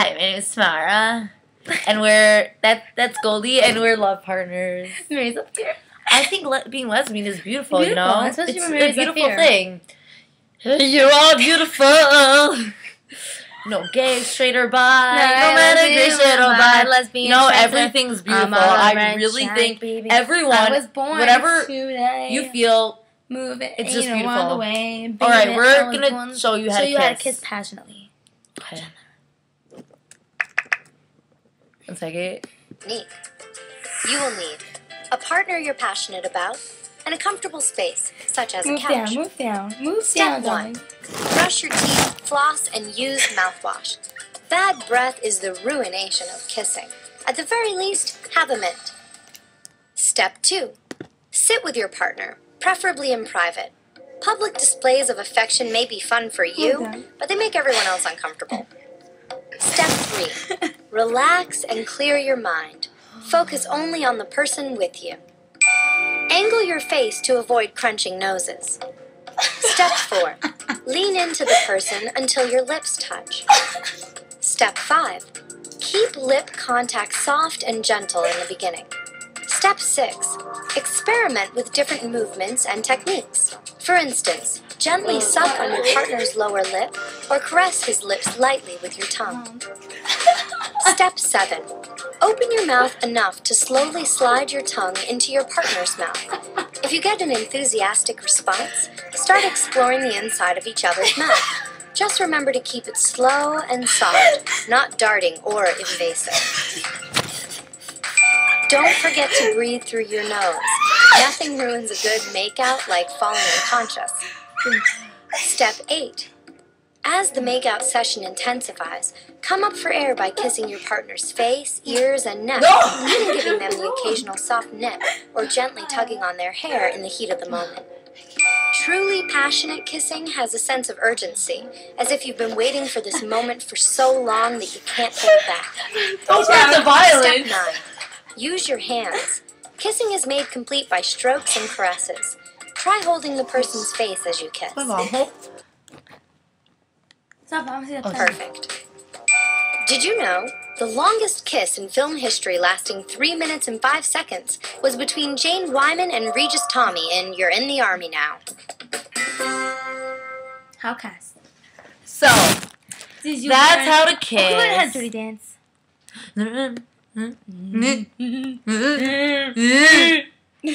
Hi, my name is Tamara, and we're that that's Goldie, and we're love partners. Mary's up here. I think le- being lesbian is beautiful. you Beautiful, know, especially it's a beautiful thing. You are all beautiful. No gay, straight or bi, no, matter gay, straight or bi. lesbian, You trans, everything's beautiful. I really think baby. everyone, I was born whatever today. you feel. move it. it's you just know, beautiful. On the way, All right, we're gonna show you how show to you how to kiss. kiss passionately. Okay. One second. Neat. You will need a partner you're passionate about and a comfortable space, such as Move a couch. Move down, move down, move Step down, one. darling. Brush your teeth, floss, and use mouthwash. Bad breath is the ruination of kissing. At the very least, have a mint. Step two. Sit with your partner, preferably in private. Public displays of affection may be fun for you, Okay. but they make everyone else uncomfortable. Relax and clear your mind. Focus only on the person with you. Angle your face to avoid crunching noses. Step 4. Lean into the person until your lips touch. Step 5. Keep lip contact soft and gentle in the beginning. Step 6. Experiment with different movements and techniques. For instance, gently suck on your partner's lower lip or caress his lips lightly with your tongue. Step 7. Open your mouth enough to slowly slide your tongue into your partner's mouth. If you get an enthusiastic response, start exploring the inside of each other's mouth. Just remember to keep it slow and soft, not darting or invasive. Don't forget to breathe through your nose. Nothing ruins a good makeout like falling unconscious. Step 8. As the makeout session intensifies, come up for air by kissing your partner's face, ears, and neck, even giving them the occasional soft nip or gently tugging on their hair in the heat of the moment. Truly passionate kissing has a sense of urgency, as if you've been waiting for this moment for so long that you can't hold back. Don't start the Step 9. Use your hands. Kissing is made complete by strokes and caresses. Try holding the person's face as you kiss. Stop, I'm see that. Perfect. Did you know the longest kiss in film history, lasting 3 minutes and 5 seconds, was between Jane Wyman and Regis Toomey in You're in the Army Now? How cast? So Did you that's learn- how to kiss. Oh, come on, head kiss. dirty dance. Mm-hmm.